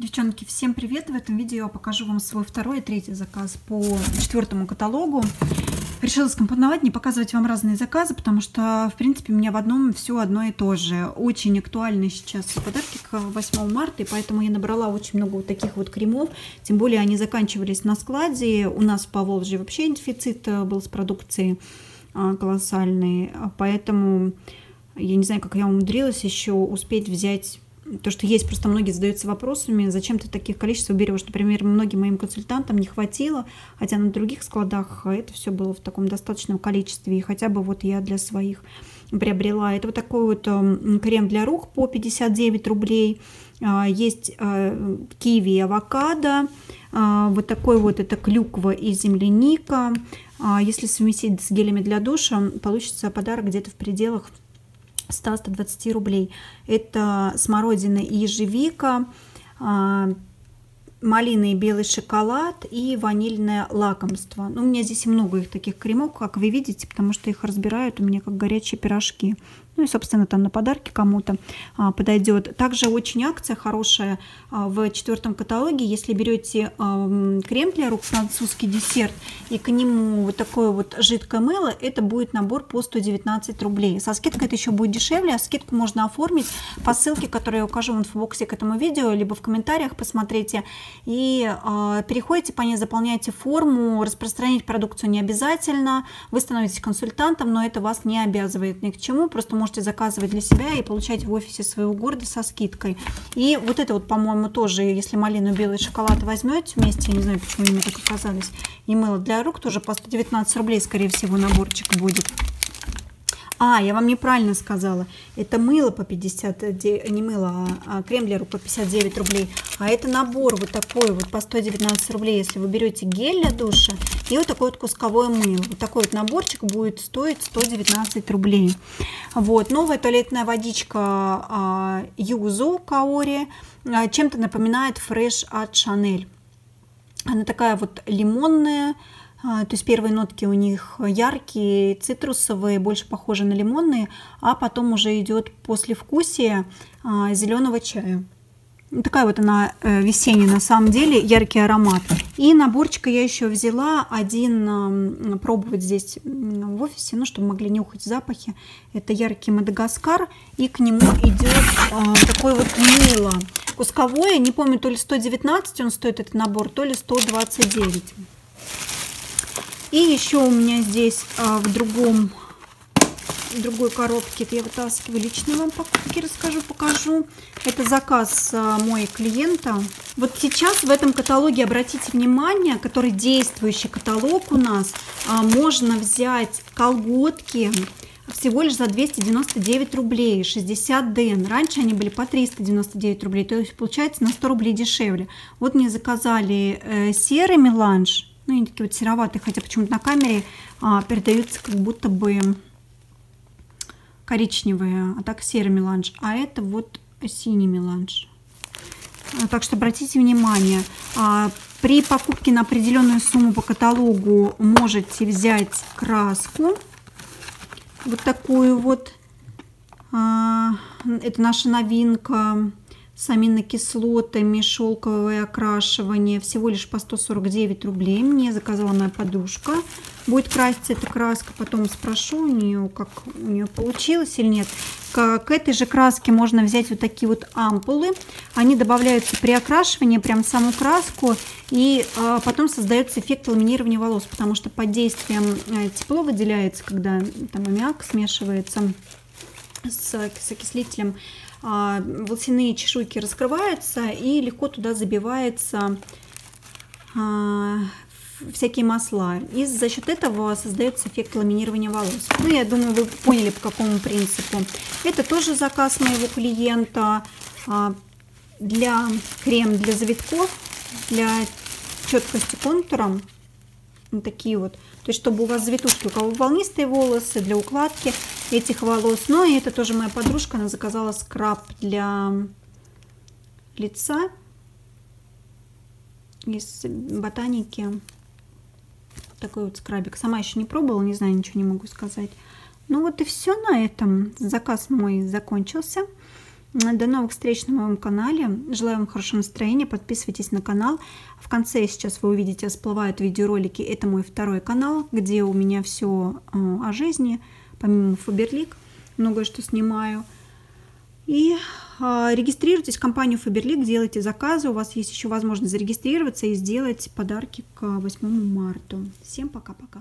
Девчонки, всем привет! В этом видео я покажу вам свой второй и третий заказ по четвертому каталогу. Решила скомпоновать, не показывать вам разные заказы, потому что, в принципе, у меня в одном все одно и то же. Очень актуальны сейчас подарки к 8 марта, и поэтому я набрала очень много вот таких вот кремов. Тем более они заканчивались на складе. У нас в Поволжье вообще дефицит э, был с продукцией а, колоссальный, поэтому я не знаю, как я умудрилась еще успеть взять то, что есть, просто многие задаются вопросами, зачем ты таких количеств берешь. Например, многим моим консультантам не хватило, хотя на других складах это все было в таком достаточном количестве, и хотя бы вот я для своих приобрела. Это вот такой вот эм, крем для рук по 59 рублей. А, есть э, киви и авокадо. А, вот такой вот это клюква и земляника. А, если совместить с гелями для душа, получится подарок где-то в пределах 100-120 рублей. Это смородина и ежевика, а, малина и белый шоколад и ванильное лакомство. Ну, у меня здесь много их таких кремов, как вы видите, потому что их разбирают у меня как горячие пирожки. Ну и, собственно, там на подарки кому-то а, подойдет. Также очень акция хорошая а, в четвертом каталоге. Если берете а, крем для рук, французский десерт, и к нему вот такое вот жидкое мыло, это будет набор по 119 рублей. Со скидкой это еще будет дешевле, а скидку можно оформить по ссылке, которую я укажу в инфобоксе к этому видео, либо в комментариях посмотрите. И а, переходите по ней, заполняйте форму, распространять продукцию не обязательно, вы становитесь консультантом, но это вас не обязывает ни к чему, просто можете заказывать для себя и получать в офисе своего города со скидкой. И вот это вот, по-моему, тоже, если малину, белый шоколад возьмете вместе, я не знаю, почему они так оказались, и мыло для рук тоже по 119 рублей, скорее всего, наборчик будет. А, я вам неправильно сказала. Это мыло по 50, не мыло, а, а крем для рук по 59 рублей. А это набор вот такой вот по 119 рублей, если вы берете гель для душа и вот такое вот кусковое мыло. Вот такой вот наборчик будет стоить 119 рублей. Вот, новая туалетная водичка а, Юзу Каори а, чем-то напоминает фреш от Шанель. Она такая вот лимонная, то есть первые нотки у них яркие, цитрусовые, больше похожи на лимонные, а потом уже идет послевкусие а, зеленого чая. Такая вот она э, весенняя на самом деле, яркий аромат. И наборчика я еще взяла один пробовать здесь в офисе, ну, чтобы могли нюхать запахи. Это яркий Мадагаскар, и к нему идет а, такой вот мыло. Кусковое, не помню, то ли 119 он стоит этот набор, то ли 129. И еще у меня здесь а, в другом в другой коробке, это я вытаскиваю лично вам покупки, расскажу, покажу. Это заказ а, мой клиента. Вот сейчас в этом каталоге, обратите внимание, который действующий каталог у нас, а, можно взять колготки всего лишь за 299 рублей, 60 дн. Раньше они были по 399 рублей, то есть получается на 100 рублей дешевле. Вот мне заказали э, серый меланж, ну, они такие вот сероватые, хотя почему-то на камере а, передаются как будто бы коричневые, а так серый меланж. А это вот синий меланж. А, так что обратите внимание, а, при покупке на определенную сумму по каталогу можете взять краску. Вот такую вот. А, это наша новинка с аминокислотами, шелковое окрашивание, всего лишь по 149 рублей. Мне заказала моя подушка. Будет краситься эта краска, потом спрошу у нее, как у нее получилось или нет. К, к этой же краске можно взять вот такие вот ампулы. Они добавляются при окрашивании, прям саму краску, и а, потом создается эффект ламинирования волос, потому что под действием э, тепло выделяется, когда там аммиак смешивается с, с окислителем а, волосяные чешуйки раскрываются и легко туда забивается а, всякие масла. И за счет этого создается эффект ламинирования волос. Ну, я думаю, вы поняли, по какому принципу. Это тоже заказ моего клиента а, для крем для завитков, для четкости контура. Вот такие вот. То есть, чтобы у вас завитушки, у кого волнистые волосы, для укладки этих волос. Ну, и это тоже моя подружка, она заказала скраб для лица из ботаники. Такой вот скрабик. Сама еще не пробовала, не знаю, ничего не могу сказать. Ну вот и все на этом. Заказ мой закончился. До новых встреч на моем канале. Желаю вам хорошего настроения. Подписывайтесь на канал. В конце сейчас вы увидите, всплывают видеоролики. Это мой второй канал, где у меня все э, о жизни, помимо Фаберлик. Многое что снимаю. И э, регистрируйтесь в компанию Фаберлик, делайте заказы. У вас есть еще возможность зарегистрироваться и сделать подарки к 8 марта. Всем пока-пока.